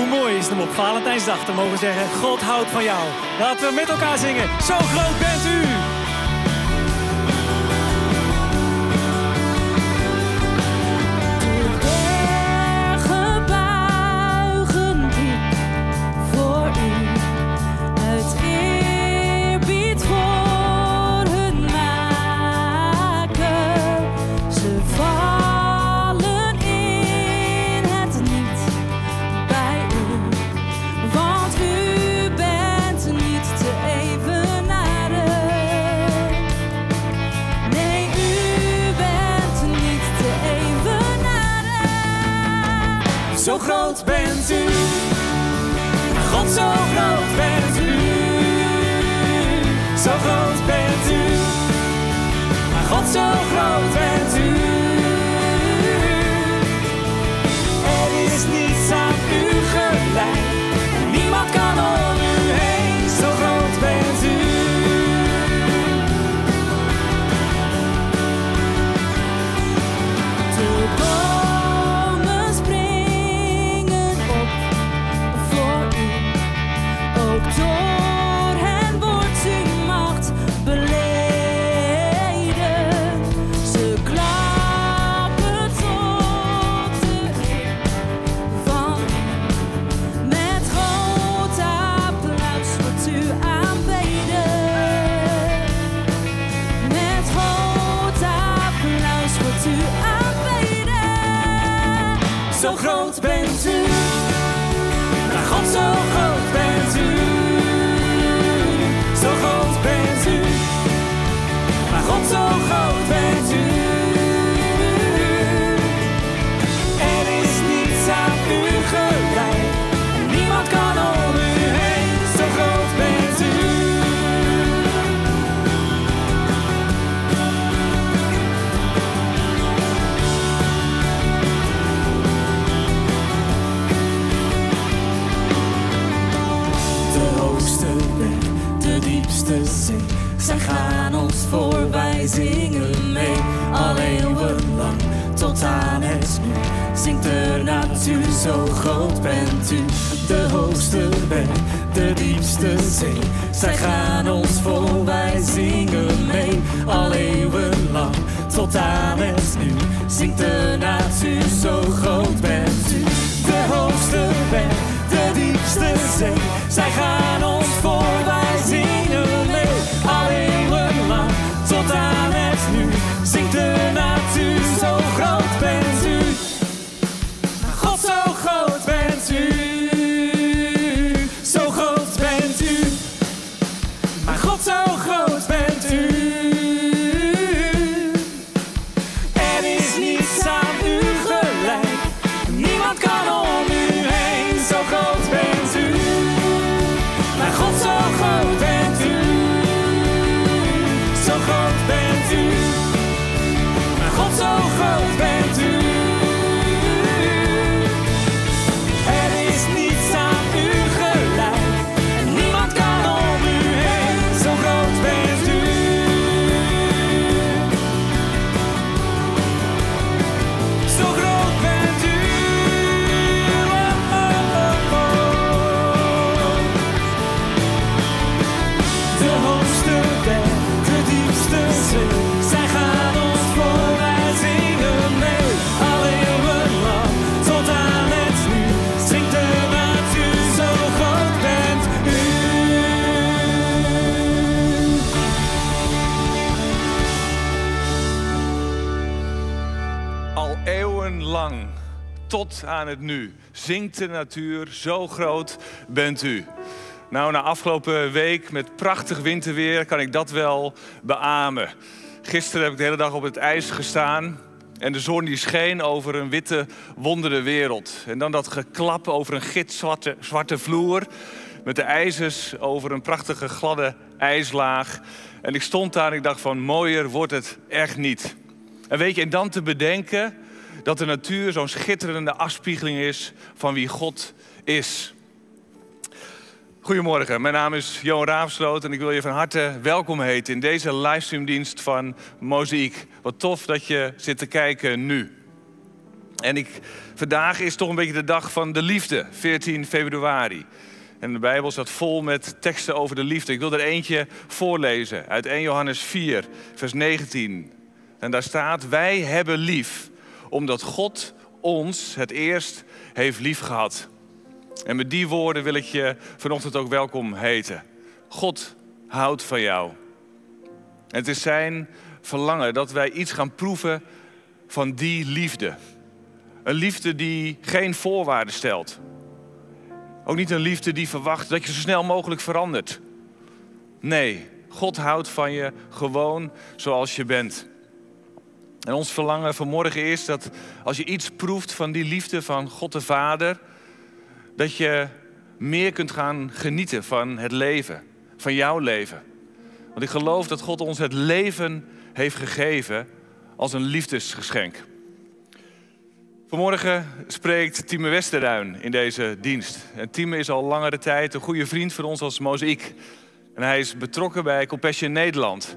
Hoe mooi is het om op Valentijnsdag te mogen zeggen: God houdt van jou. Laten we met elkaar zingen. Zo groot bent u. groot bent u. God, zo groot bent u. Zo groot bent u. God, zo groot bent u. De hoogste weg, de diepste zee. Aan het nu zingt de natuur, zo groot bent u. Nou, na afgelopen week met prachtig winterweer kan ik dat wel beamen. Gisteren heb ik de hele dag op het ijs gestaan en de zon die scheen over een witte, wondere wereld. En dan dat geklap over een gitzwarte zwarte vloer met de ijzers over een prachtige gladde ijslaag. En ik stond daar en ik dacht van mooier wordt het echt niet. En weet je, en dan te bedenken dat de natuur zo'n schitterende afspiegeling is van wie God is. Goedemorgen, mijn naam is Johan Raafsloot en ik wil je van harte welkom heten in deze livestreamdienst van Mozaïek. Wat tof dat je zit te kijken nu. En ik, vandaag is toch een beetje de dag van de liefde, 14 februari. En de Bijbel staat vol met teksten over de liefde. Ik wil er eentje voorlezen uit 1 Johannes 4, vers 19. En daar staat: Wij hebben lief, omdat God ons het eerst heeft lief gehad. En met die woorden wil ik je vanochtend ook welkom heten. God houdt van jou. Het is zijn verlangen dat wij iets gaan proeven van die liefde. Een liefde die geen voorwaarden stelt. Ook niet een liefde die verwacht dat je zo snel mogelijk verandert. Nee, God houdt van je gewoon zoals je bent. En ons verlangen vanmorgen is dat als je iets proeft van die liefde van God de Vader, dat je meer kunt gaan genieten van het leven, van jouw leven. Want ik geloof dat God ons het leven heeft gegeven als een liefdesgeschenk. Vanmorgen spreekt Tieme Westerduin in deze dienst. En Tieme is al langere tijd een goede vriend van ons als Mozaïek. En hij is betrokken bij Compassion Nederland.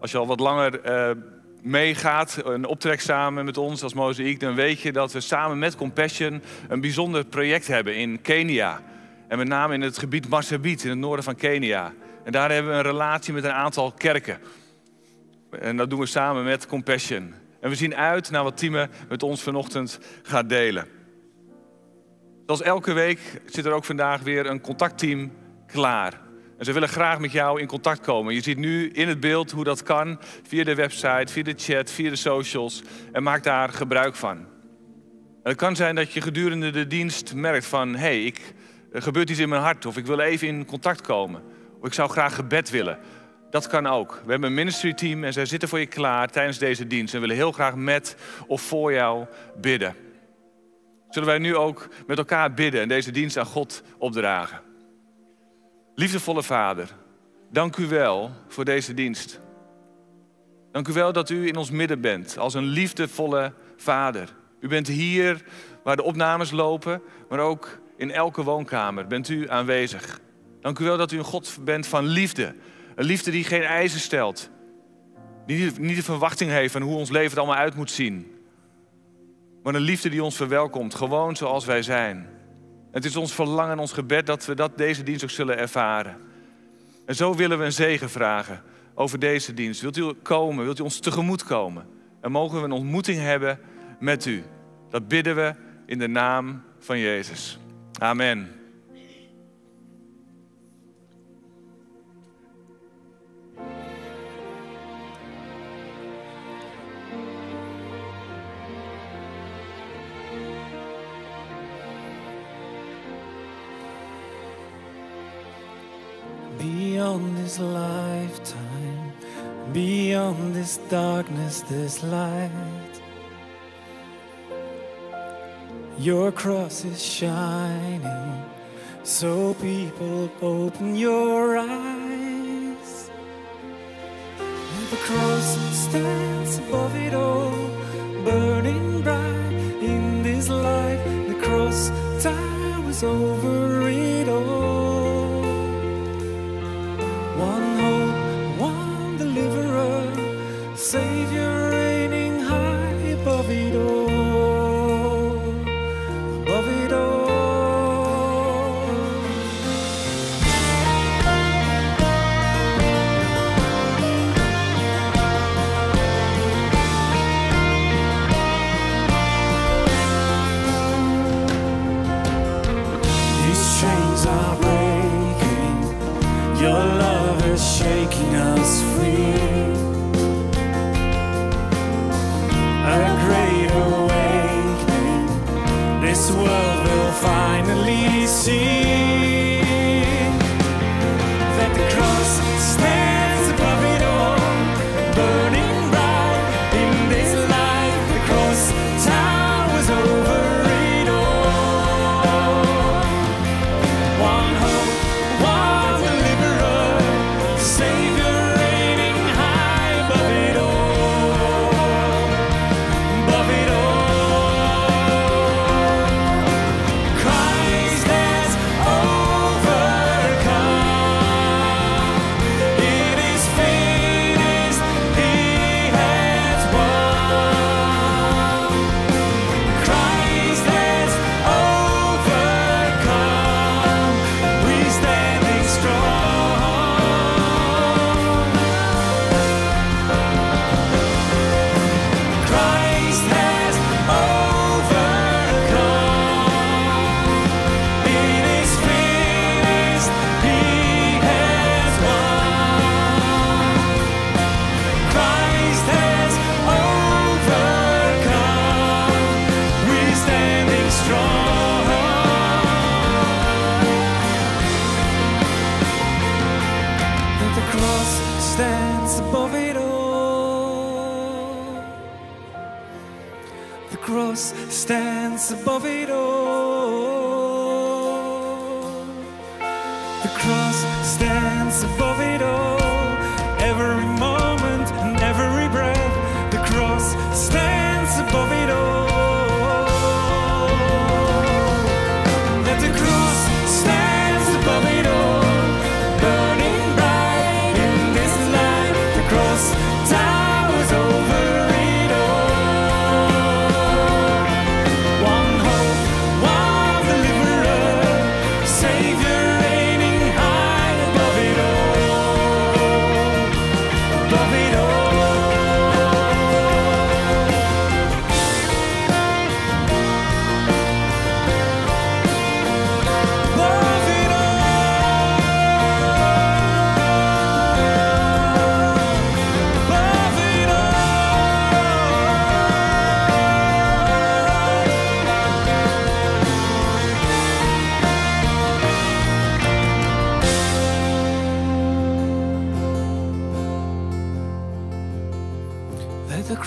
Als je al wat langer uh, meegaat en optrekt samen met ons als Mozaïek... dan weet je dat we samen met Compassion een bijzonder project hebben in Kenia. En met name in het gebied Marsabit in het noorden van Kenia. En daar hebben we een relatie met een aantal kerken. En dat doen we samen met Compassion. En we zien uit naar wat Tieme met ons vanochtend gaat delen. Zoals elke week zit er ook vandaag weer een contactteam klaar. En ze willen graag met jou in contact komen. Je ziet nu in het beeld hoe dat kan via de website, via de chat, via de socials. En maak daar gebruik van. Het kan zijn dat je gedurende de dienst merkt van... hé, hey, ik, er gebeurt iets in mijn hart of ik wil even in contact komen. Of ik zou graag gebed willen. Dat kan ook. We hebben een ministry team en zij zitten voor je klaar tijdens deze dienst. En willen heel graag met of voor jou bidden. Zullen wij nu ook met elkaar bidden en deze dienst aan God opdragen? Liefdevolle Vader, dank u wel voor deze dienst. Dank u wel dat u in ons midden bent als een liefdevolle Vader. U bent hier waar de opnames lopen, maar ook in elke woonkamer bent u aanwezig. Dank u wel dat u een God bent van liefde. Een liefde die geen eisen stelt. Die niet de verwachting heeft van hoe ons leven er allemaal uit moet zien. Maar een liefde die ons verwelkomt, gewoon zoals wij zijn. Het is ons verlangen en ons gebed dat we dat deze dienst ook zullen ervaren. En zo willen we een zegen vragen over deze dienst. Wilt u komen? Wilt u ons tegemoet komen? En mogen we een ontmoeting hebben met u? Dat bidden we in de naam van Jezus. Amen. This light. Your cross is shining, so people open your eyes. The cross stands above it all,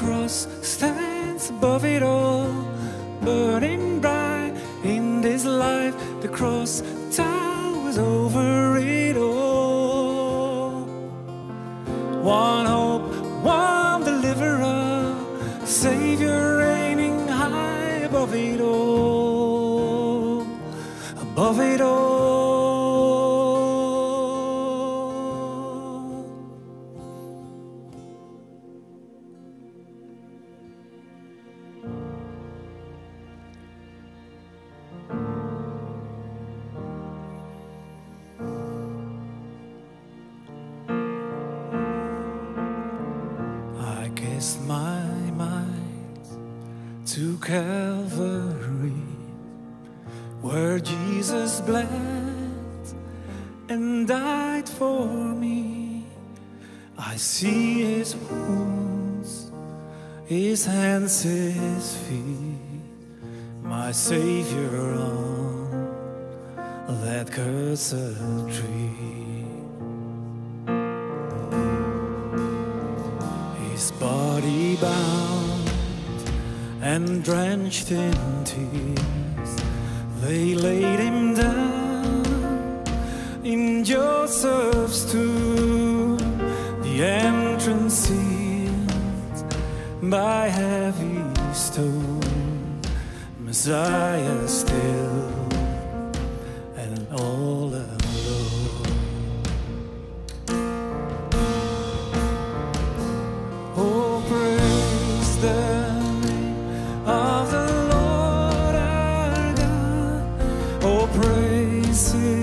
cross stands above it all, burning bright in this life. The cross towers over it all. One hope, one deliverer, Savior reigning high above it all, above it all. praises.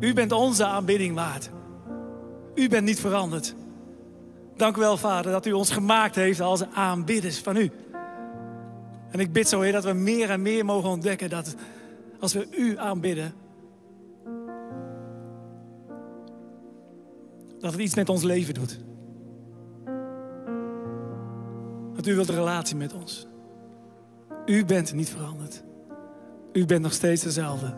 U bent onze aanbidding waard. U bent niet veranderd. Dank u wel, Vader, dat u ons gemaakt heeft als aanbidders van u. En ik bid zo, Heer, dat we meer en meer mogen ontdekken dat als we u aanbidden, dat het iets met ons leven doet. Dat u wilt een relatie met ons. U bent niet veranderd. U bent nog steeds dezelfde.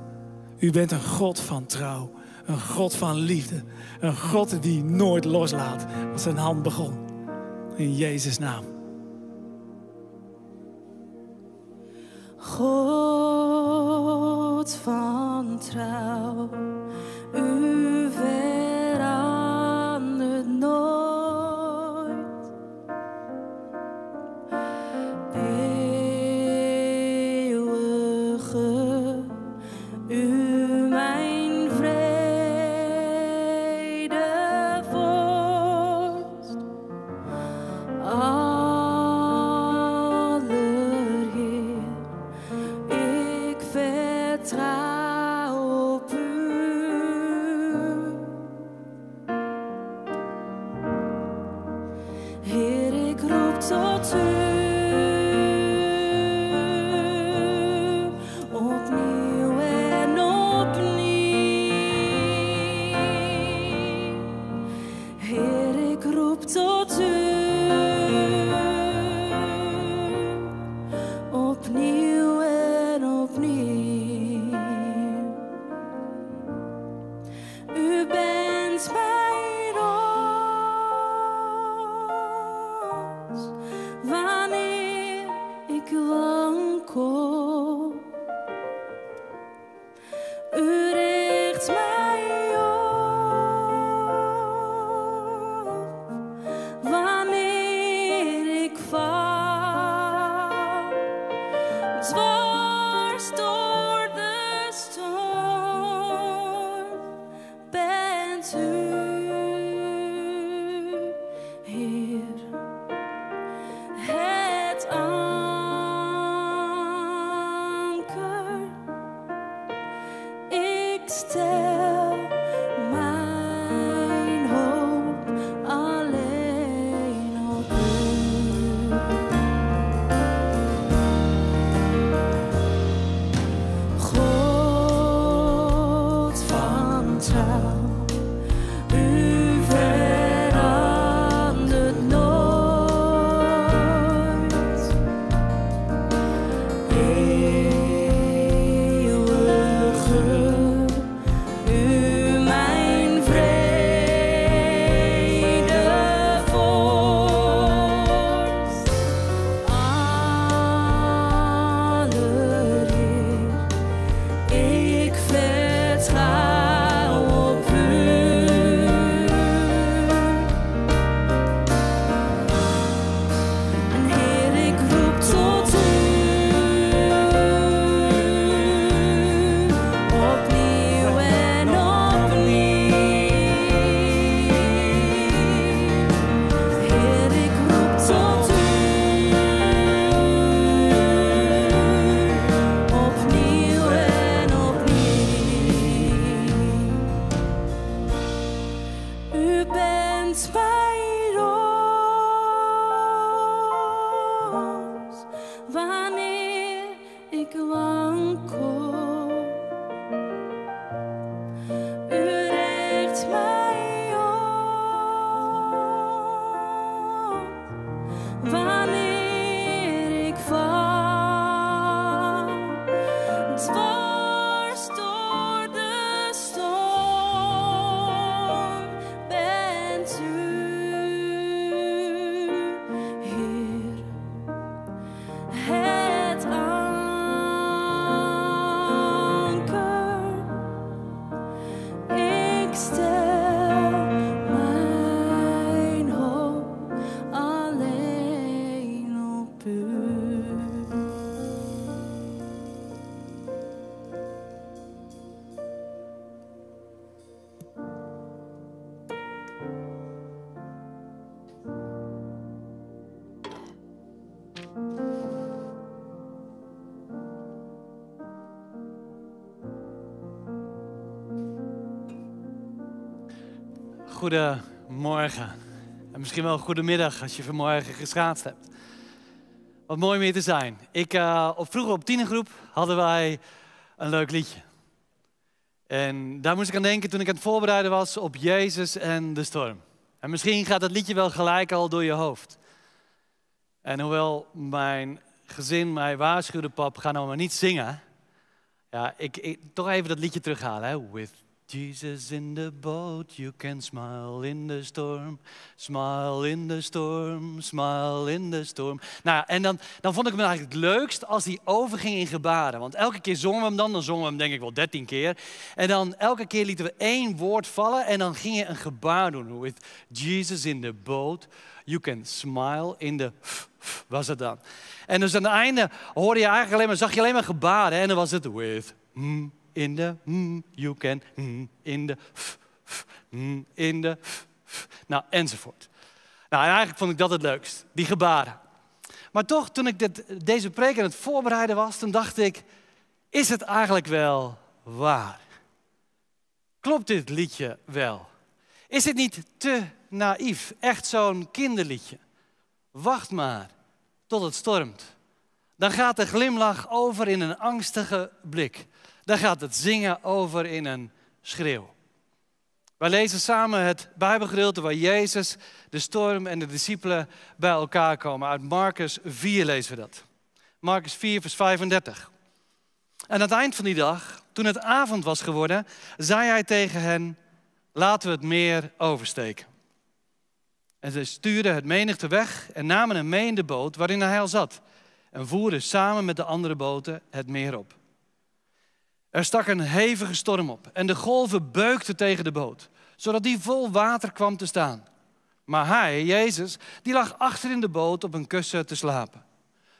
U bent een God van trouw. Een God van liefde. Een God die nooit loslaat wat zijn hand begon. In Jezus' naam. God van trouw, u Goedemorgen. En misschien wel goedemiddag als je vanmorgen geschaatst hebt. Wat mooi om hier te zijn. Ik, uh, op, vroeger op tienergroep hadden wij een leuk liedje. En daar moest ik aan denken toen ik aan het voorbereiden was op Jezus en de storm. En misschien gaat dat liedje wel gelijk al door je hoofd. En hoewel mijn gezin mij waarschuwde, pap, ga nou maar niet zingen. Ja, ik, ik toch even dat liedje terughalen. Hè? With Jesus in the boat, you can smile in the storm. Smile in the storm, smile in the storm. Nou, en dan, dan vond ik hem eigenlijk het leukst als hij overging in gebaren. Want elke keer zongen we hem dan, dan zongen we hem denk ik wel dertien keer. En dan elke keer lieten we één woord vallen en dan ging je een gebaar doen. With Jesus in the boat, you can smile in the... Was het dan. En dus aan het einde hoorde je eigenlijk alleen maar, zag je alleen maar gebaren. En dan was het with... in de, mm, you can, mm, in de, f, f, mm, in de, f, f. nou enzovoort. Nou, en eigenlijk vond ik dat het leukst, die gebaren. Maar toch, toen ik dit, deze preek aan het voorbereiden was, toen dacht ik, is het eigenlijk wel waar? Klopt dit liedje wel? Is het niet te naïef, echt zo'n kinderliedje? Wacht maar tot het stormt. Dan gaat de glimlach over in een angstige blik. Dan gaat het zingen over in een schreeuw. Wij lezen samen het Bijbelgedeelte waar Jezus, de storm en de discipelen bij elkaar komen. Uit Marcus 4 lezen we dat. Marcus 4, vers 35. En aan het eind van die dag, toen het avond was geworden, zei hij tegen hen: Laten we het meer oversteken. En ze stuurden het menigte weg en namen hem mee in de boot waarin hij al zat. En voerden samen met de andere boten het meer op. Er stak een hevige storm op en de golven beukten tegen de boot, zodat die vol water kwam te staan. Maar hij, Jezus, die lag achter in de boot op een kussen te slapen.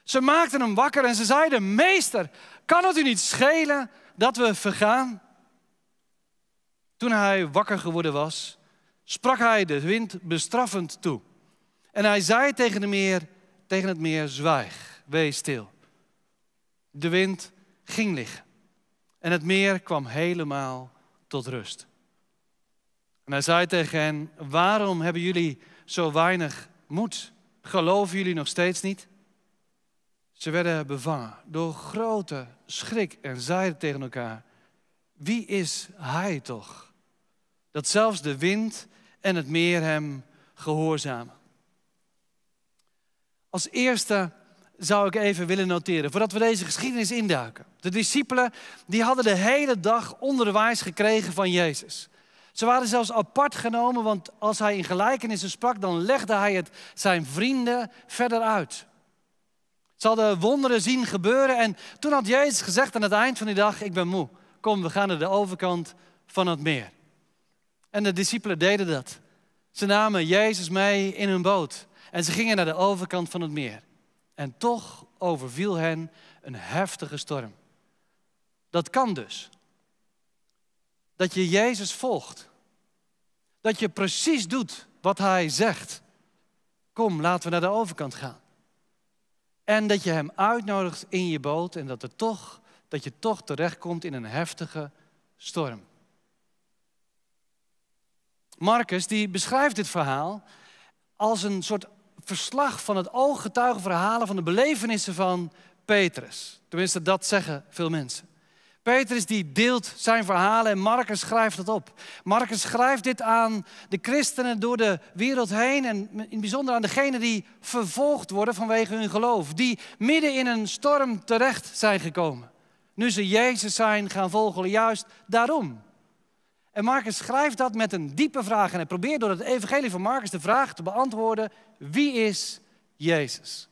Ze maakten hem wakker en ze zeiden: Meester, kan het u niet schelen dat we vergaan? Toen hij wakker geworden was, sprak hij de wind bestraffend toe. En hij zei tegen, de meer, tegen het meer: Zwijg, wees stil. De wind ging liggen. En het meer kwam helemaal tot rust. En hij zei tegen hen: Waarom hebben jullie zo weinig moed? Geloven jullie nog steeds niet? Ze werden bevangen door grote schrik en zeiden tegen elkaar: Wie is hij toch? Dat zelfs de wind en het meer hem gehoorzamen. Als eerste zou ik even willen noteren, voordat we deze geschiedenis induiken. De discipelen die hadden de hele dag onderwijs gekregen van Jezus. Ze waren zelfs apart genomen, want als hij in gelijkenissen sprak, dan legde hij het zijn vrienden verder uit. Ze hadden wonderen zien gebeuren en toen had Jezus gezegd aan het eind van die dag, ik ben moe, kom we gaan naar de overkant van het meer. En de discipelen deden dat. Ze namen Jezus mee in hun boot en ze gingen naar de overkant van het meer. En toch overviel hen een heftige storm. Dat kan dus. Dat je Jezus volgt. Dat je precies doet wat Hij zegt. Kom, laten we naar de overkant gaan. En dat je Hem uitnodigt in je boot en dat, er toch, dat je toch terechtkomt in een heftige storm. Marcus die beschrijft dit verhaal als een soort verslag van het ooggetuigenverhalen van de belevenissen van Petrus. Tenminste, dat zeggen veel mensen. Petrus die deelt zijn verhalen en Marcus schrijft het op. Marcus schrijft dit aan de christenen door de wereld heen en in het bijzonder aan degenen die vervolgd worden vanwege hun geloof. Die midden in een storm terecht zijn gekomen. Nu ze Jezus zijn gaan volgen, juist daarom. En Marcus schrijft dat met een diepe vraag. En hij probeert door het evangelie van Marcus de vraag te beantwoorden: wie is Jezus?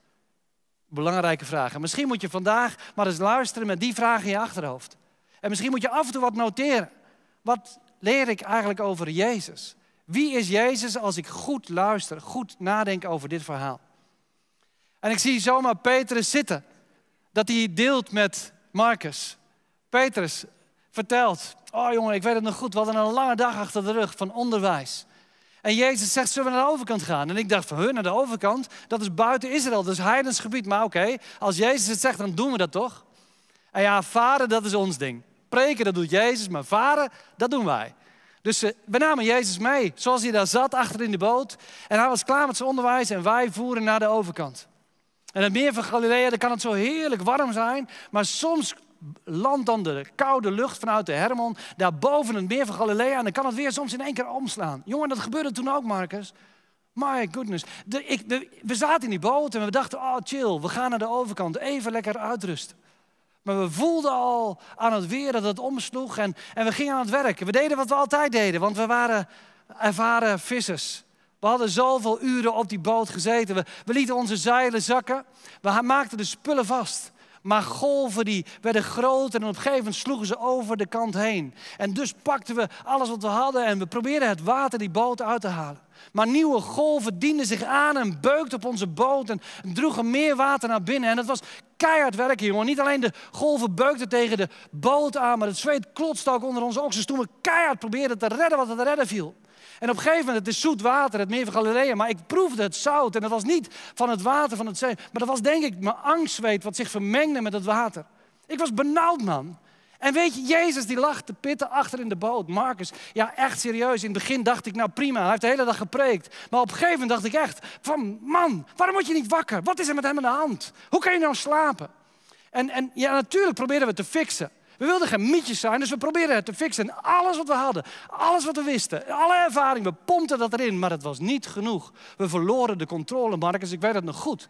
Belangrijke vraag. En misschien moet je vandaag maar eens luisteren met die vraag in je achterhoofd. En misschien moet je af en toe wat noteren. Wat leer ik eigenlijk over Jezus? Wie is Jezus als ik goed luister, goed nadenk over dit verhaal? En ik zie zomaar Petrus zitten, dat hij deelt met Marcus. Petrus vertelt, oh jongen, ik weet het nog goed, we hadden een lange dag achter de rug van onderwijs. En Jezus zegt, zullen we naar de overkant gaan? En ik dacht van, hun naar de overkant? Dat is buiten Israël, dat is heidens gebied. Maar oké, als Jezus het zegt, dan doen we dat toch? En ja, varen, dat is ons ding. Preken, dat doet Jezus, maar varen, dat doen wij. Dus eh, we namen Jezus mee, zoals hij daar zat, achter in de boot. En hij was klaar met zijn onderwijs en wij voeren naar de overkant. En het meer van Galilea, daar kan het zo heerlijk warm zijn. Maar soms landt dan de koude lucht vanuit de Hermon daar boven het meer van Galilea. En dan kan het weer soms in één keer omslaan. Jongen, dat gebeurde toen ook, Marcus. My goodness. De, ik, we zaten in die boot en we dachten, oh chill, we gaan naar de overkant. Even lekker uitrusten. Maar we voelden al aan het weer dat het omsloeg en, en we gingen aan het werk. We deden wat we altijd deden, want we waren ervaren vissers. We hadden zoveel uren op die boot gezeten. We, we lieten onze zeilen zakken. We maakten de spullen vast. Maar golven die werden groter en op een gegeven moment sloegen ze over de kant heen. En dus pakten we alles wat we hadden en we probeerden het water die boot uit te halen. Maar nieuwe golven dienden zich aan en beukten op onze boot en droegen meer water naar binnen. En het was keihard werken, jongen. Niet alleen de golven beukten tegen de boot aan, maar het zweet klotste ook onder onze oksels toen we keihard probeerden te redden wat er te redden viel. En op een gegeven moment, het is zoet water, het meer van Galilea, maar ik proefde het zout. En dat was niet van het water van het zee, maar dat was denk ik mijn angstzweet wat zich vermengde met het water. Ik was benauwd, man. En weet je, Jezus die lag te pitten achter in de boot. Marcus, ja echt serieus. In het begin dacht ik, nou prima, hij heeft de hele dag gepreekt. Maar op een gegeven moment dacht ik echt, van man, waarom word je niet wakker? Wat is er met hem aan de hand? Hoe kan je nou slapen? En, en ja, natuurlijk proberen we te fixen. We wilden geen mietjes zijn, dus we probeerden het te fixen. En alles wat we hadden, alles wat we wisten, alle ervaring, we pompten dat erin. Maar het was niet genoeg. We verloren de controle, Marcus, ik weet het nog goed.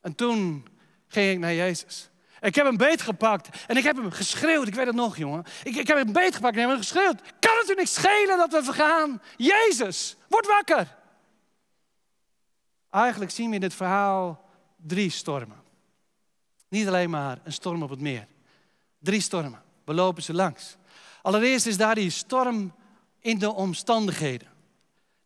En toen ging ik naar Jezus. Ik heb hem beet gepakt en ik heb hem geschreeuwd. Ik weet het nog, jongen. Ik, ik heb hem beet gepakt en ik heb hem geschreeuwd. Kan het u niks schelen dat we vergaan? Jezus, word wakker. Eigenlijk zien we in dit verhaal drie stormen. Niet alleen maar een storm op het meer. Drie stormen. We lopen ze langs. Allereerst is daar die storm in de omstandigheden.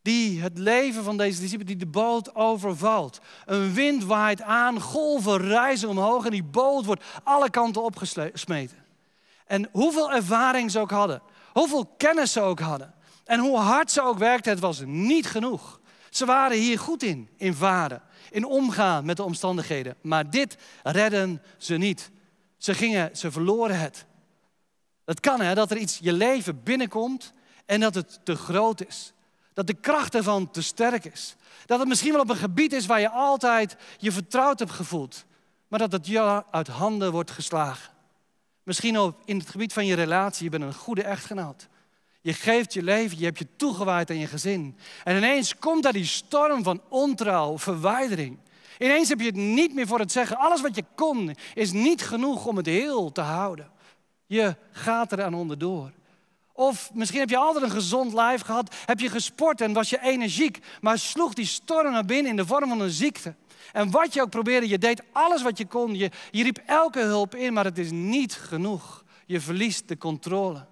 Die het leven van deze discipelen, die de boot overvalt. Een wind waait aan, golven rijzen omhoog en die boot wordt alle kanten opgesmeten. En hoeveel ervaring ze ook hadden, hoeveel kennis ze ook hadden en hoe hard ze ook werkten, het was niet genoeg. Ze waren hier goed in, in varen, in omgaan met de omstandigheden. Maar dit redden ze niet. Ze, gingen, ze verloren het. Het kan hè, dat er iets je leven binnenkomt en dat het te groot is. Dat de kracht ervan te sterk is. Dat het misschien wel op een gebied is waar je altijd je vertrouwd hebt gevoeld. Maar dat het je uit handen wordt geslagen. Misschien ook in het gebied van je relatie. Je bent een goede echtgenoot. Je geeft je leven, je hebt je toegewijd aan je gezin. En ineens komt daar die storm van ontrouw, verwijdering. Ineens heb je het niet meer voor het zeggen. Alles wat je kon is niet genoeg om het heel te houden. Je gaat er aan onderdoor. Of misschien heb je altijd een gezond lijf gehad, heb je gesport en was je energiek, maar sloeg die storm naar binnen in de vorm van een ziekte. En wat je ook probeerde, je deed alles wat je kon, je, je riep elke hulp in, maar het is niet genoeg. Je verliest de controle.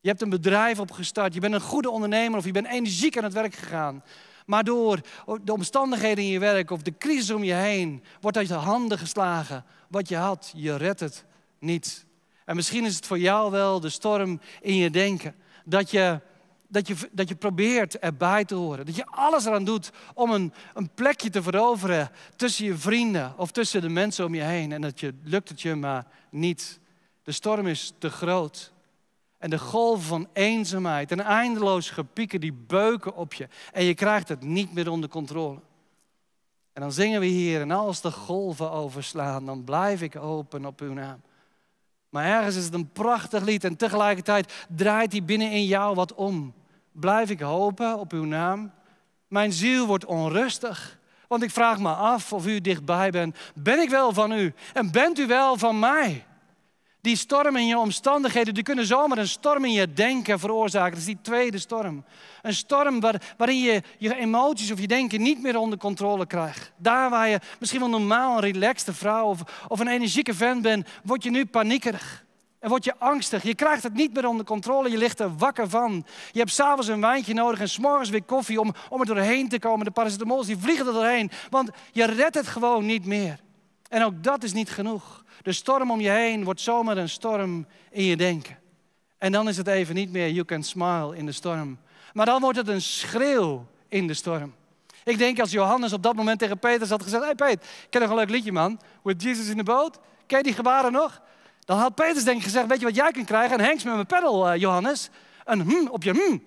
Je hebt een bedrijf opgestart, je bent een goede ondernemer of je bent energiek aan het werk gegaan. Maar door de omstandigheden in je werk of de crisis om je heen wordt uit de handen geslagen. Wat je had, je redt het niet. En misschien is het voor jou wel de storm in je denken. Dat je, dat je, dat je probeert erbij te horen. Dat je alles eraan doet om een, een plekje te veroveren tussen je vrienden of tussen de mensen om je heen. En dat je, lukt het je maar niet. De storm is te groot. En de golven van eenzaamheid en eindeloos gepieken die beuken op je. En je krijgt het niet meer onder controle. En dan zingen we hier, en als de golven overslaan, dan blijf ik open op uw naam. Maar ergens is het een prachtig lied en tegelijkertijd draait hij binnen in jou wat om. Blijf ik hopen op uw naam? Mijn ziel wordt onrustig, want ik vraag me af of u dichtbij bent. Ben ik wel van u en bent u wel van mij? Die storm in je omstandigheden, die kunnen zomaar een storm in je denken veroorzaken. Dat is die tweede storm. Een storm waar, waarin je je emoties of je denken niet meer onder controle krijgt. Daar waar je misschien wel normaal een relaxte vrouw of, of een energieke vent bent, word je nu paniekerig. En word je angstig. Je krijgt het niet meer onder controle. Je ligt er wakker van. Je hebt s'avonds een wijntje nodig en s'morgens weer koffie om, om er doorheen te komen. De paracetamols die vliegen er doorheen. Want je redt het gewoon niet meer. En ook dat is niet genoeg. De storm om je heen wordt zomaar een storm in je denken. En dan is het even niet meer you can smile in de storm. Maar dan wordt het een schreeuw in de storm. Ik denk als Johannes op dat moment tegen Petrus had gezegd: Hey Peter, ken nog een leuk liedje man. With Jesus in the boat. Ken je die gebaren nog? Dan had Petrus denk ik gezegd: Weet je wat jij kunt krijgen? Een hengst met mijn pedal, uh, Johannes. een hm op je hm.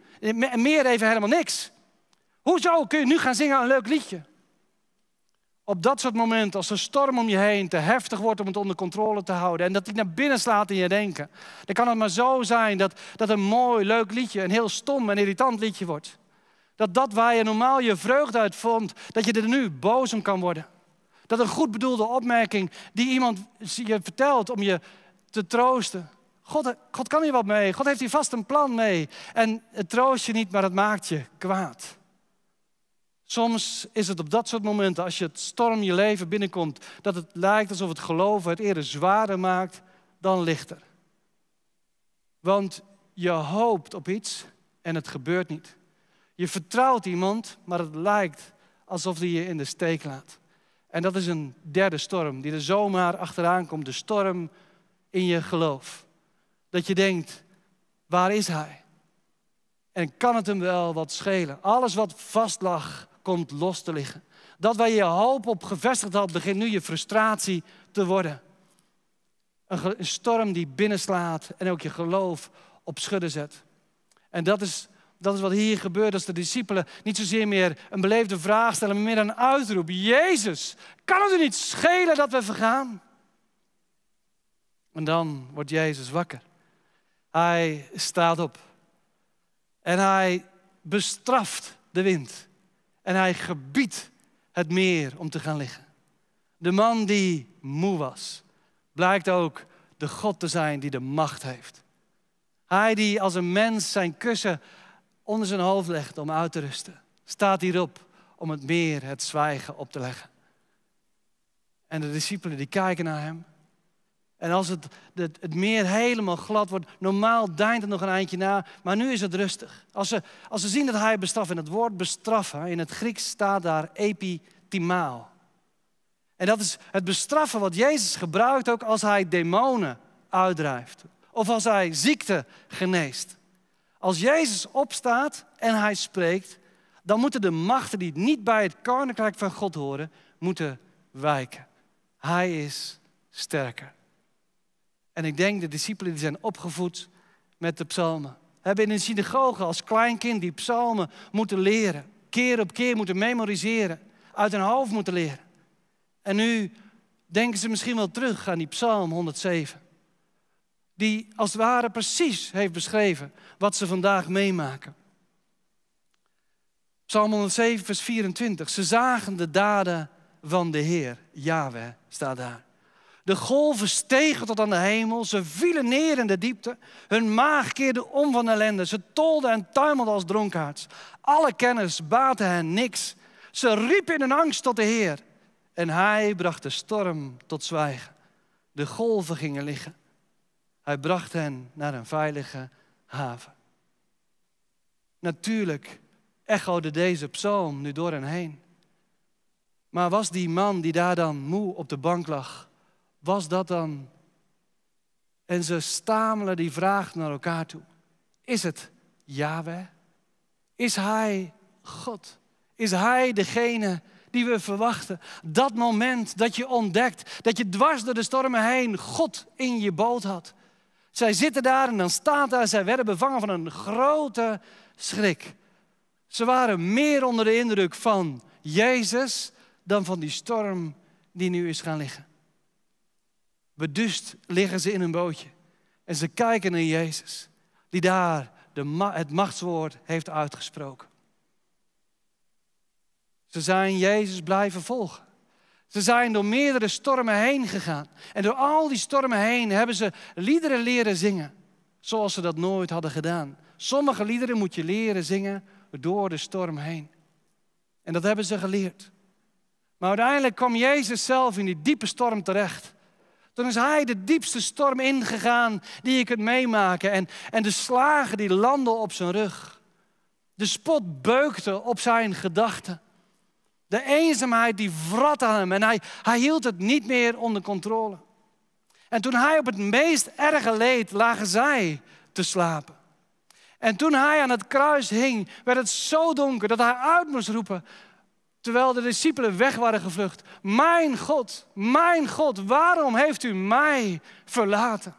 Meer even helemaal niks. Hoezo kun je nu gaan zingen een leuk liedje? Op dat soort momenten, als de storm om je heen te heftig wordt om het onder controle te houden en dat die naar binnen slaat in je denken, dan kan het maar zo zijn dat, dat een mooi, leuk liedje een heel stom en irritant liedje wordt. Dat dat waar je normaal je vreugde uit vond, dat je er nu boos om kan worden. Dat een goed bedoelde opmerking die iemand je vertelt om je te troosten. God, God kan hier wat mee. God heeft hier vast een plan mee. En het troost je niet, maar het maakt je kwaad. Soms is het op dat soort momenten, als je het storm je leven binnenkomt, dat het lijkt alsof het geloven het eerder zwaarder maakt dan lichter. Want je hoopt op iets en het gebeurt niet. Je vertrouwt iemand, maar het lijkt alsof hij je in de steek laat. En dat is een derde storm die er zomaar achteraan komt. De storm in je geloof. Dat je denkt, waar is hij? En kan het hem wel wat schelen? Alles wat vast lag, komt los te liggen. Dat waar je hoop op gevestigd had, begint nu je frustratie te worden. Een storm die binnenslaat en ook je geloof op schudden zet. En dat is, dat is wat hier gebeurt als de discipelen niet zozeer meer een beleefde vraag stellen, maar meer een uitroep. Jezus, kan het u niet schelen dat we vergaan? En dan wordt Jezus wakker. Hij staat op. En hij bestraft de wind. En hij gebiedt het meer om te gaan liggen. De man die moe was, blijkt ook de God te zijn die de macht heeft. Hij die als een mens zijn kussen onder zijn hoofd legt om uit te rusten, staat hierop om het meer, het zwijgen op te leggen. En de discipelen die kijken naar hem en als het, het, meer helemaal glad wordt, normaal deint het nog een eindje na, maar nu is het rustig. Als ze, als ze zien dat hij bestraft, en het woord bestraffen, in het Grieks staat daar epitimaal. En dat is het bestraffen wat Jezus gebruikt ook als hij demonen uitdrijft. Of als hij ziekte geneest. Als Jezus opstaat en hij spreekt, dan moeten de machten die niet bij het koninkrijk van God horen, moeten wijken. Hij is sterker. En ik denk, de discipelen die zijn opgevoed met de psalmen. Hebben in een synagoge als klein kind die psalmen moeten leren. Keer op keer moeten memoriseren. Uit hun hoofd moeten leren. En nu denken ze misschien wel terug aan die psalm 107. Die als het ware precies heeft beschreven wat ze vandaag meemaken. Psalm 107, vers 24. Ze zagen de daden van de Heer. Yahweh staat daar. De golven stegen tot aan de hemel. Ze vielen neer in de diepte. Hun maag keerde om van ellende. Ze tolden en tuimelden als dronkaards. Alle kennis baatte hen niks. Ze riepen in een angst tot de Heer. En hij bracht de storm tot zwijgen. De golven gingen liggen. Hij bracht hen naar een veilige haven. Natuurlijk echode deze psalm nu door hen heen. Maar was die man die daar dan moe op de bank lag, was dat dan? En ze stamelen die vraag naar elkaar toe. Is het Yahweh? Is Hij God? Is Hij degene die we verwachten? Dat moment dat je ontdekt dat je dwars door de stormen heen God in je boot had. Zij zitten daar en dan staat daar, zij werden bevangen van een grote schrik. Ze waren meer onder de indruk van Jezus dan van die storm die nu is gaan liggen. Bedust liggen ze in een bootje. En ze kijken naar Jezus, die daar de, het machtswoord heeft uitgesproken. Ze zijn Jezus blijven volgen. Ze zijn door meerdere stormen heen gegaan. En door al die stormen heen hebben ze liederen leren zingen. Zoals ze dat nooit hadden gedaan. Sommige liederen moet je leren zingen door de storm heen. En dat hebben ze geleerd. Maar uiteindelijk kwam Jezus zelf in die diepe storm terecht. Toen is hij de diepste storm ingegaan die je kunt meemaken. En, en de slagen die landden op zijn rug. De spot beukte op zijn gedachten. De eenzaamheid die vrat aan hem en hij, hij hield het niet meer onder controle. En toen hij op het meest erge leed, lagen zij te slapen. En toen hij aan het kruis hing, werd het zo donker dat hij uit moest roepen: terwijl de discipelen weg waren gevlucht. Mijn God, mijn God, waarom heeft u mij verlaten?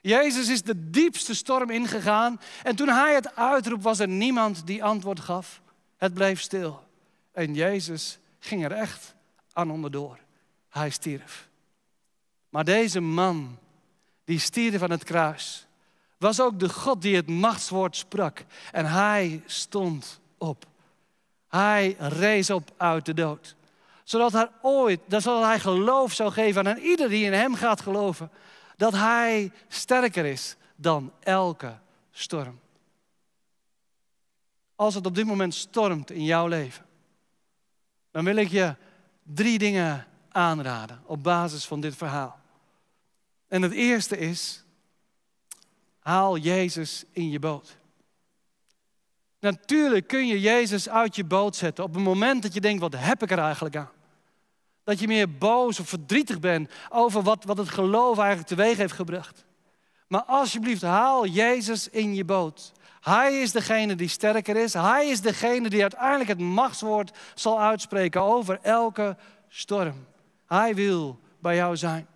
Jezus is de diepste storm ingegaan en toen hij het uitroep was er niemand die antwoord gaf. Het bleef stil. En Jezus ging er echt aan onderdoor. Hij stierf. Maar deze man, die stierf aan het kruis, was ook de God die het machtswoord sprak. En hij stond op. Hij rees op uit de dood. Zodat hij ooit, zodat hij geloof zou geven aan ieder die in hem gaat geloven. Dat hij sterker is dan elke storm. Als het op dit moment stormt in jouw leven, dan wil ik je drie dingen aanraden op basis van dit verhaal. En het eerste is, haal Jezus in je boot. Natuurlijk kun je Jezus uit je boot zetten op het moment dat je denkt, wat heb ik er eigenlijk aan? Dat je meer boos of verdrietig bent over wat, wat het geloof eigenlijk teweeg heeft gebracht. Maar alsjeblieft, haal Jezus in je boot. Hij is degene die sterker is. Hij is degene die uiteindelijk het machtswoord zal uitspreken over elke storm. Hij wil bij jou zijn.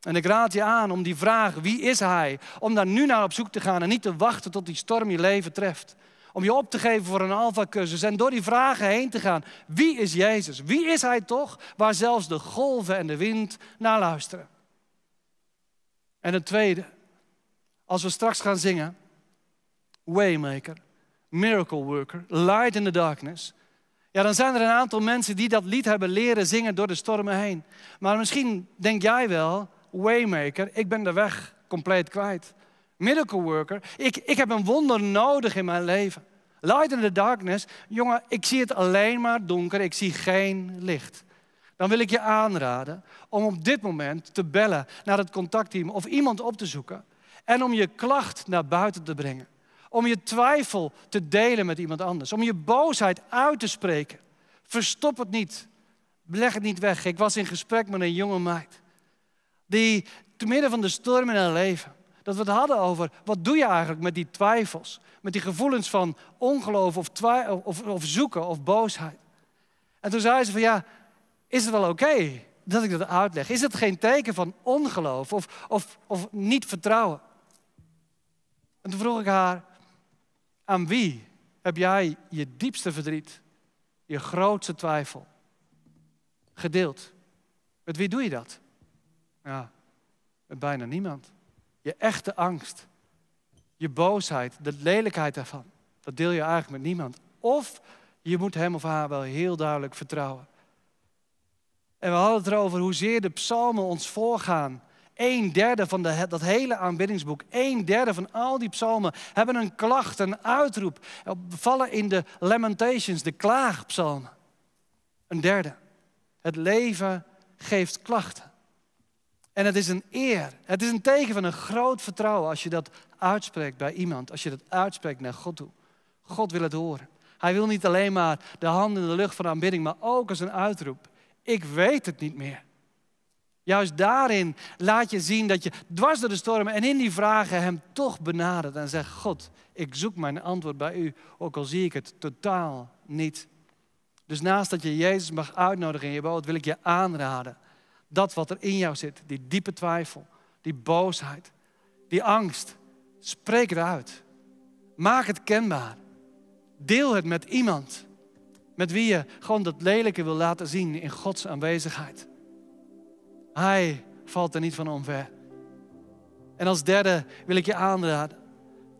En ik raad je aan om die vraag, wie is hij? Om daar nu naar op zoek te gaan en niet te wachten tot die storm je leven treft. Om je op te geven voor een alfa-cursus en door die vragen heen te gaan. Wie is Jezus? Wie is hij toch? Waar zelfs de golven en de wind naar luisteren. En het tweede, als we straks gaan zingen, Waymaker, Miracle Worker, Light in the Darkness. Ja, dan zijn er een aantal mensen die dat lied hebben leren zingen door de stormen heen. Maar misschien denk jij wel, Waymaker, ik ben de weg compleet kwijt. Miracle Worker, ik, ik heb een wonder nodig in mijn leven. Light in the Darkness, jongen, ik zie het alleen maar donker, ik zie geen licht. Dan wil ik je aanraden om op dit moment te bellen naar het contactteam of iemand op te zoeken en om je klacht naar buiten te brengen. Om je twijfel te delen met iemand anders. Om je boosheid uit te spreken. Verstop het niet. Leg het niet weg. Ik was in gesprek met een jonge meid. Die te midden van de storm in haar leven. Dat we het hadden over wat doe je eigenlijk met die twijfels. Met die gevoelens van ongeloof of, of, of zoeken of boosheid. En toen zei ze van ja, is het wel oké dat ik dat uitleg? Is het geen teken van ongeloof of, of, of niet vertrouwen? En toen vroeg ik haar, aan wie heb jij je diepste verdriet, je grootste twijfel gedeeld? Met wie doe je dat? Ja, met bijna niemand. Je echte angst, je boosheid, de lelijkheid daarvan, dat deel je eigenlijk met niemand. Of je moet hem of haar wel heel duidelijk vertrouwen. En we hadden het erover hoezeer de psalmen ons voorgaan een derde van de, dat hele aanbiddingsboek, een derde van al die psalmen hebben een klacht, een uitroep. Vallen in de lamentations, de klaagpsalmen. Een derde. Het leven geeft klachten. En het is een eer. Het is een teken van een groot vertrouwen als je dat uitspreekt bij iemand. Als je dat uitspreekt naar God toe. God wil het horen. Hij wil niet alleen maar de handen in de lucht van aanbidding, maar ook als een uitroep. Ik weet het niet meer. Juist daarin laat je zien dat je dwars door de stormen en in die vragen hem toch benadert en zegt: God, ik zoek mijn antwoord bij u, ook al zie ik het totaal niet. Dus naast dat je Jezus mag uitnodigen in je boot, wil ik je aanraden dat wat er in jou zit, die diepe twijfel, die boosheid, die angst, spreek het uit. Maak het kenbaar. Deel het met iemand met wie je gewoon dat lelijke wil laten zien in Gods aanwezigheid. Hij valt er niet van omver. En als derde wil ik je aanraden.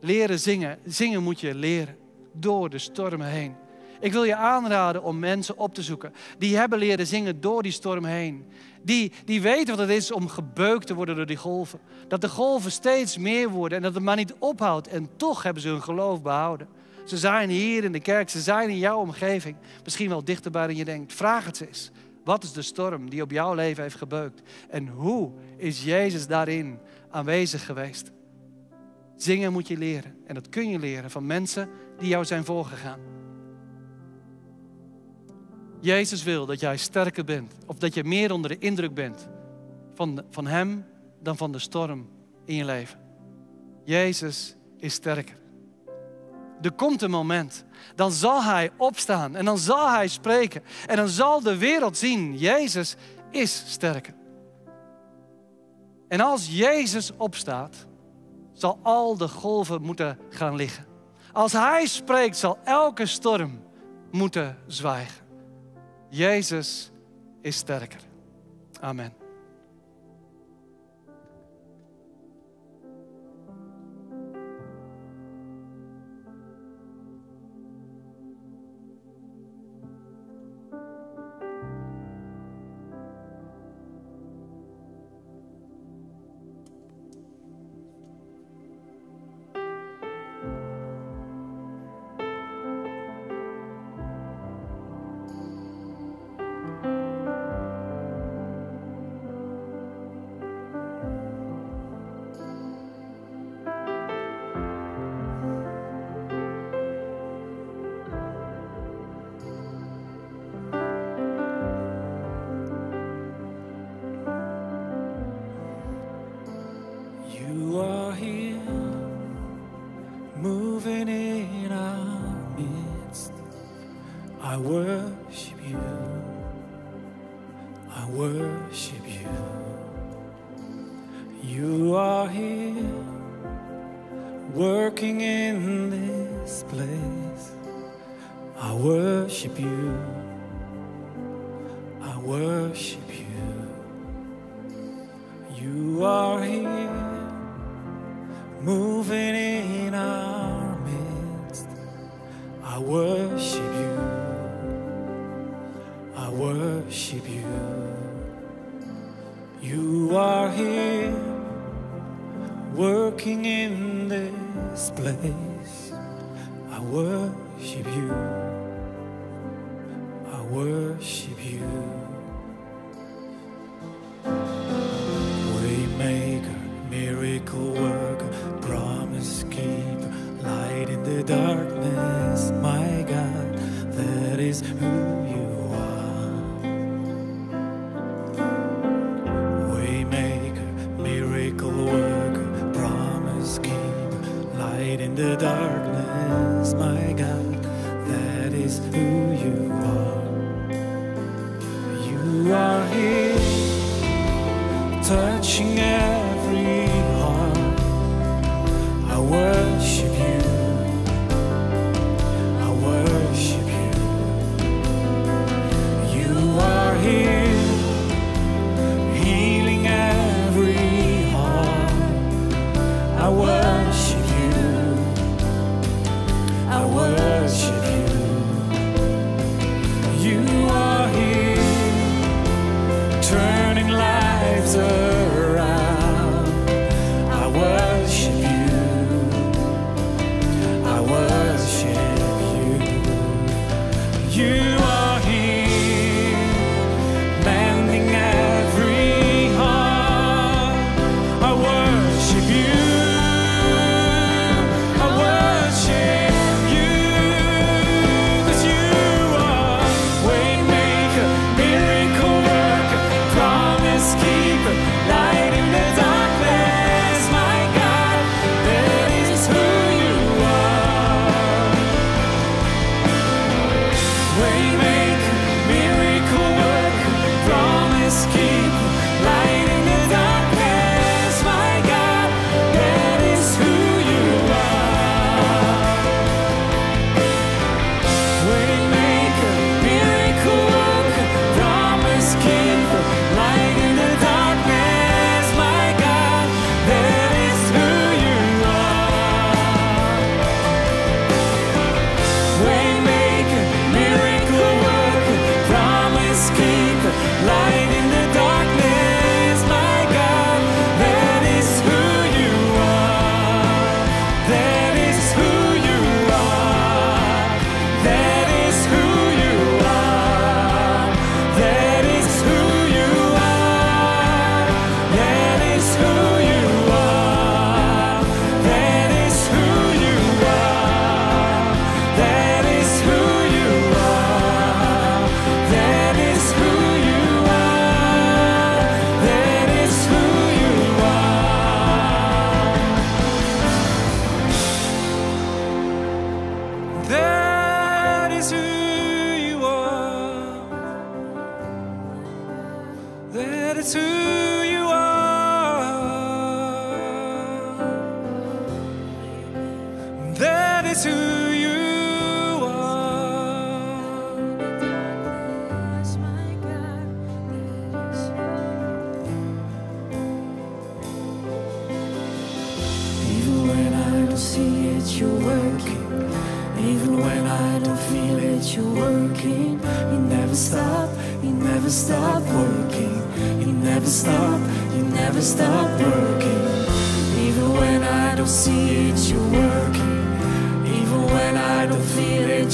Leren zingen. Zingen moet je leren. Door de stormen heen. Ik wil je aanraden om mensen op te zoeken. Die hebben leren zingen door die storm heen. Die, die weten wat het is om gebeukt te worden door die golven. Dat de golven steeds meer worden en dat het maar niet ophoudt. En toch hebben ze hun geloof behouden. Ze zijn hier in de kerk, ze zijn in jouw omgeving. Misschien wel dichterbij dan je denkt. Vraag het eens. Wat is de storm die op jouw leven heeft gebeukt? En hoe is Jezus daarin aanwezig geweest? Zingen moet je leren. En dat kun je leren van mensen die jou zijn voorgegaan. Jezus wil dat jij sterker bent. Of dat je meer onder de indruk bent van, van Hem dan van de storm in je leven. Jezus is sterker. Er komt een moment, dan zal Hij opstaan en dan zal Hij spreken. En dan zal de wereld zien, Jezus is sterker. En als Jezus opstaat, zal al de golven moeten gaan liggen. Als Hij spreekt, zal elke storm moeten zwijgen. Jezus is sterker. Amen. You are here, moving in our midst. I worship. recognize who you are. Even when I don't see it, you're working. Even when I don't feel it, you're working. You never stop, you never stop working. You never stop, you never stop working. Even when I don't see it,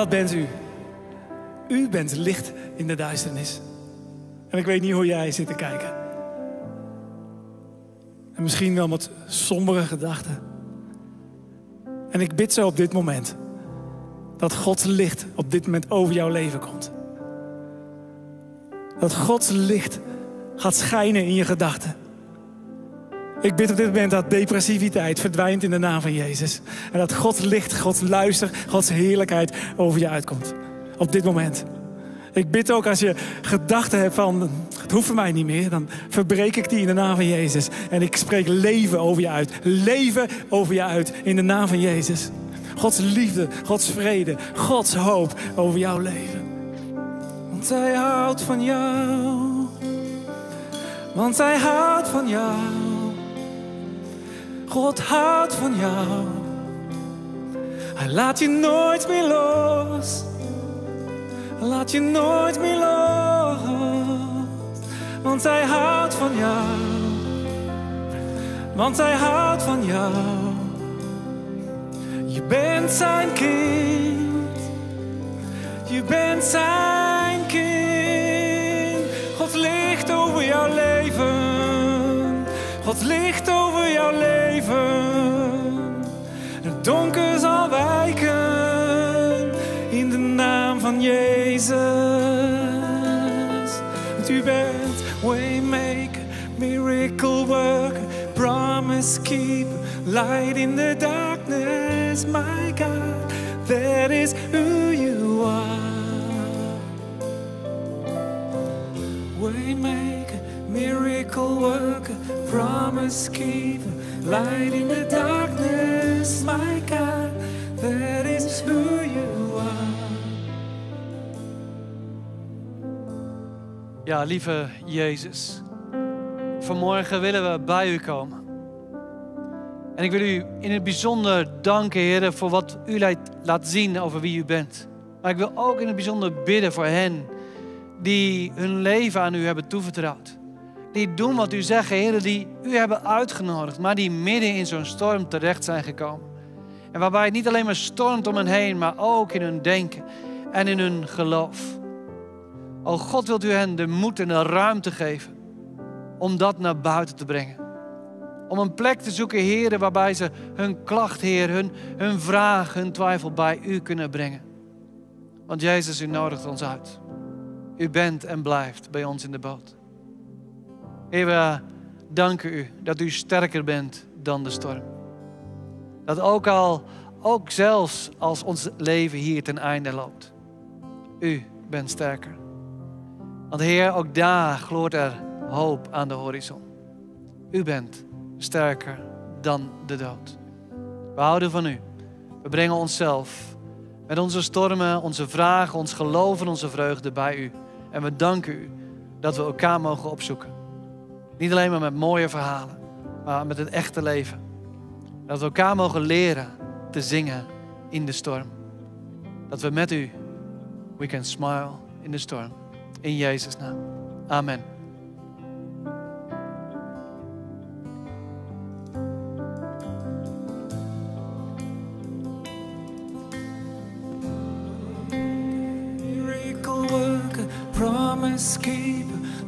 Dat bent u. U bent licht in de duisternis. En ik weet niet hoe jij zit te kijken. En misschien wel met sombere gedachten. En ik bid zo op dit moment dat Gods licht op dit moment over jouw leven komt. Dat Gods licht gaat schijnen in je gedachten. Ik bid op dit moment dat depressiviteit verdwijnt in de naam van Jezus. En dat Gods licht, Gods luister, Gods heerlijkheid over je uitkomt. Op dit moment. Ik bid ook als je gedachten hebt van, het hoeft voor mij niet meer, dan verbreek ik die in de naam van Jezus. En ik spreek leven over je uit. Leven over je uit in de naam van Jezus. Gods liefde, Gods vrede, Gods hoop over jouw leven. Want hij houdt van jou. Want hij houdt van jou. God houdt van jou. Hij laat je nooit meer los. Laat je nooit meer los. Want hij houdt van jou. Want hij houdt van jou. Je bent zijn kind. Je bent zijn kind. God licht over jouw leven. God jouw leven. Het donker zal wijken in de naam van Jezus. Want u bent waymaker, miracle worker, promise keeper, light in the darkness, my God. That is who you are. Worker, promise keeper, light in the darkness, my is you are. Ja, lieve Jezus. Vanmorgen willen we bij u komen. En ik wil u in het bijzonder danken, Heer, voor wat u laat zien over wie u bent. Maar ik wil ook in het bijzonder bidden voor hen die hun leven aan u hebben toevertrouwd. Die doen wat u zegt, Heer, die u hebben uitgenodigd, maar die midden in zo'n storm terecht zijn gekomen. En waarbij het niet alleen maar stormt om hen heen, maar ook in hun denken en in hun geloof. O God, wilt u hen de moed en de ruimte geven om dat naar buiten te brengen. Om een plek te zoeken, heren, waarbij ze hun klacht, Heer, hun, hun vraag, hun twijfel bij u kunnen brengen. Want Jezus, u nodigt ons uit. U bent en blijft bij ons in de boot. Heer, we danken u dat u sterker bent dan de storm. Dat ook al, ook zelfs als ons leven hier ten einde loopt, u bent sterker. Want Heer, ook daar gloort er hoop aan de horizon. U bent sterker dan de dood. We houden van u. We brengen onszelf met onze stormen, onze vragen, ons geloof en onze vreugde bij u. En we danken u dat we elkaar mogen opzoeken. Niet alleen maar met mooie verhalen, maar met het echte leven. Dat we elkaar mogen leren te zingen in de storm. Dat we met u, we can smile in de storm. In Jezus' naam. Amen. Promise keeper,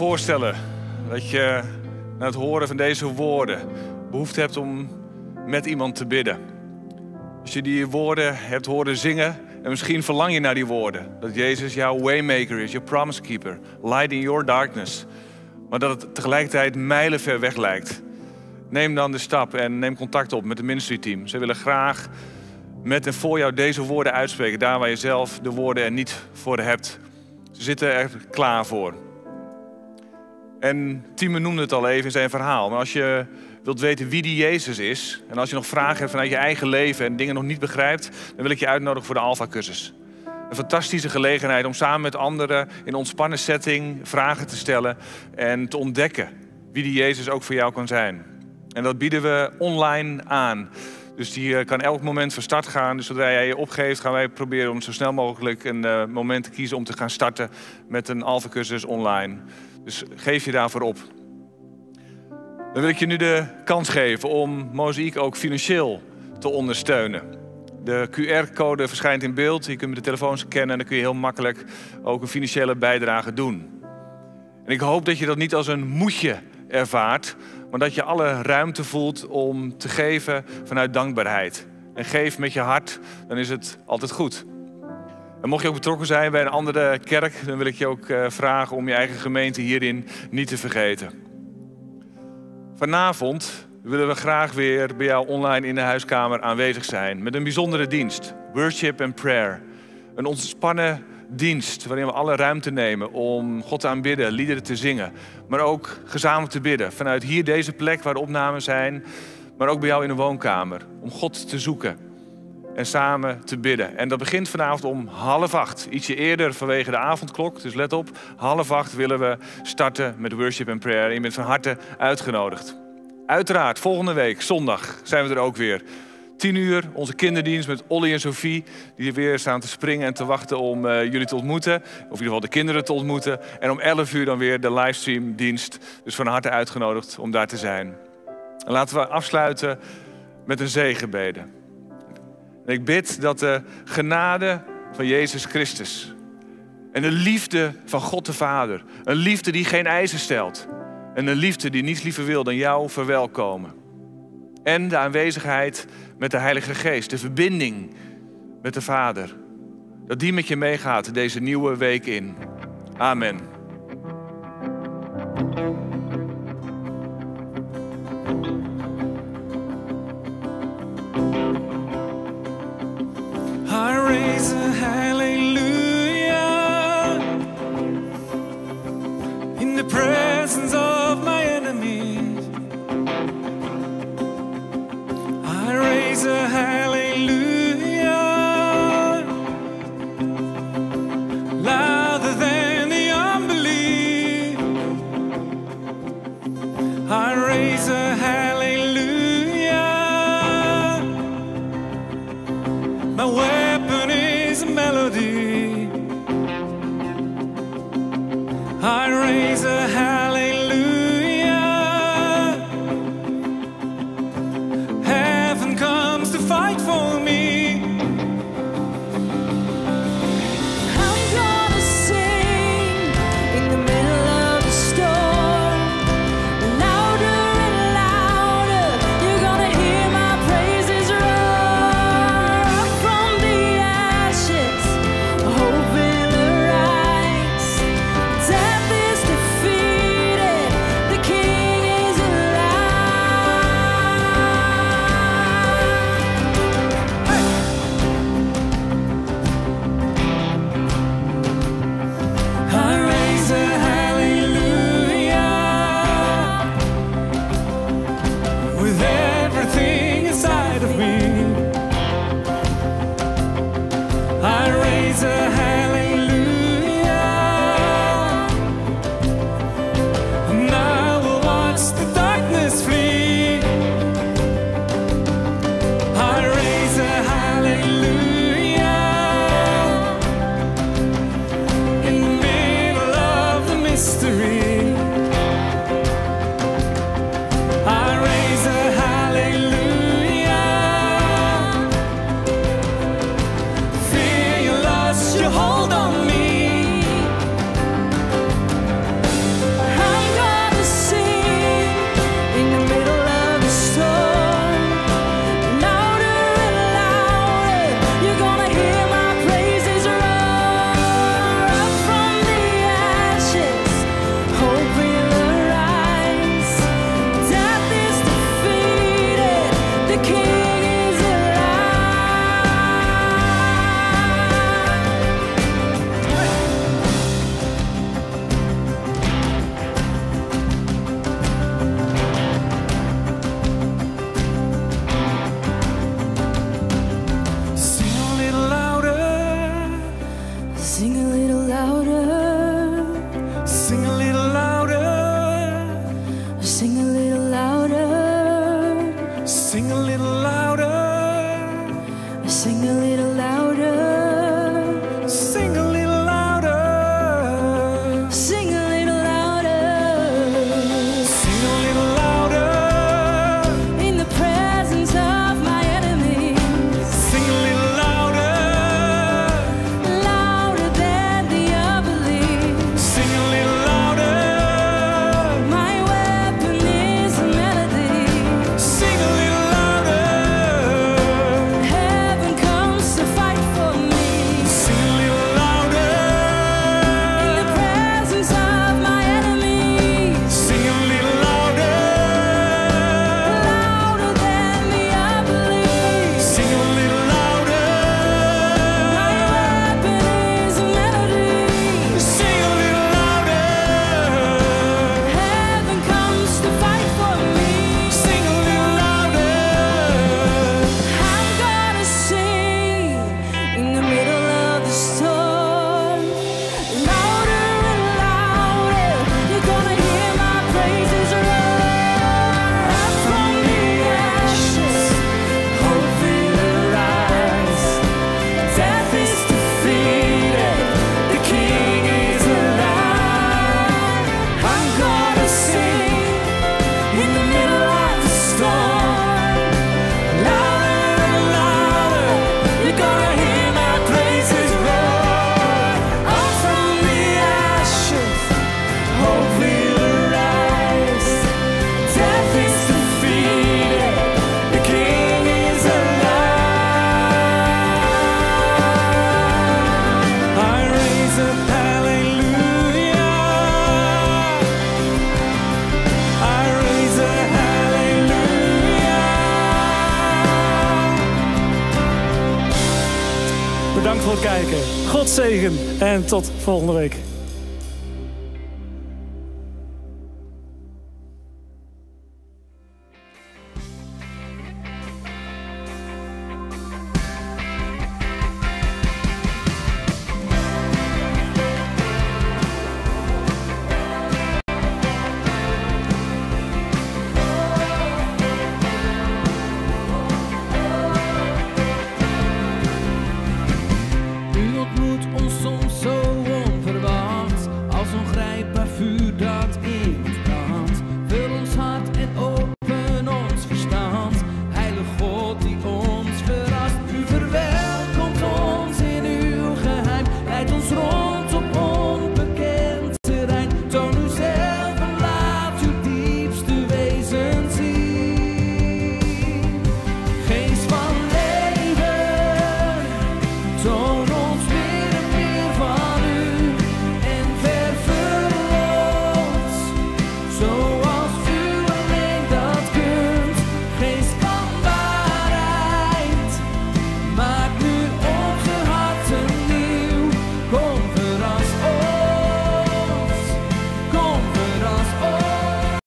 voorstellen dat je na het horen van deze woorden behoefte hebt om met iemand te bidden. Als je die woorden hebt horen zingen en misschien verlang je naar die woorden. Dat Jezus jouw waymaker is, je promise keeper, light in your darkness. Maar dat het tegelijkertijd mijlenver weg lijkt. Neem dan de stap en neem contact op met het ministry team. Ze willen graag met en voor jou deze woorden uitspreken. Daar waar je zelf de woorden er niet voor hebt. Ze zitten er klaar voor. En Tieme noemde het al even in zijn verhaal. Maar als je wilt weten wie die Jezus is... en als je nog vragen hebt vanuit je eigen leven... en dingen nog niet begrijpt... dan wil ik je uitnodigen voor de Alpha-cursus. Een fantastische gelegenheid om samen met anderen... in ontspannen setting vragen te stellen... en te ontdekken wie die Jezus ook voor jou kan zijn. En dat bieden we online aan. Dus die eh, kan elk moment van start gaan. Dus zodra jij je opgeeft, gaan wij proberen om zo snel mogelijk een eh, moment te kiezen om te gaan starten met een Alpha-cursus online. Dus geef je daarvoor op. Dan wil ik je nu de kans geven om Mozaïek ook financieel te ondersteunen. De QR-code verschijnt in beeld. Je kunt met de telefoon scannen en dan kun je heel makkelijk ook een financiële bijdrage doen. En ik hoop dat je dat niet als een moetje ervaart, maar dat je alle ruimte voelt om te geven vanuit dankbaarheid. En geef met je hart, dan is het altijd goed. En mocht je ook betrokken zijn bij een andere kerk, dan wil ik je ook eh, vragen om je eigen gemeente hierin niet te vergeten. Vanavond willen we graag weer bij jou online in de huiskamer aanwezig zijn met een bijzondere dienst, Worship and Prayer. Een ontspannen dienst waarin we alle ruimte nemen om God te aanbidden, liederen te zingen, maar ook gezamenlijk te bidden. Vanuit hier deze plek waar de opnamen zijn, maar ook bij jou in de woonkamer, om God te zoeken en samen te bidden. En dat begint vanavond om half acht. Ietsje eerder vanwege de avondklok. Dus let op, half acht willen we starten met worship en prayer. Je bent van harte uitgenodigd. Uiteraard, volgende week, zondag, zijn we er ook weer. 10 uur, onze kinderdienst met Olly en Sophie. Die weer staan te springen en te wachten om uh, jullie te ontmoeten. Of in ieder geval de kinderen te ontmoeten. En om 11 uur dan weer de livestreamdienst. Dus van harte uitgenodigd om daar te zijn. En laten we afsluiten met een zegenbeden. En ik bid dat de genade van Jezus Christus en de liefde van God de Vader, een liefde die geen eisen stelt en een liefde die niets liever wil dan jou verwelkomen. En de aanwezigheid met de Heilige Geest, de verbinding met de Vader, dat die met je meegaat deze nieuwe week in. Amen. Presence of my enemies. I raise a hallelujah kijken. God zegen en tot volgende week.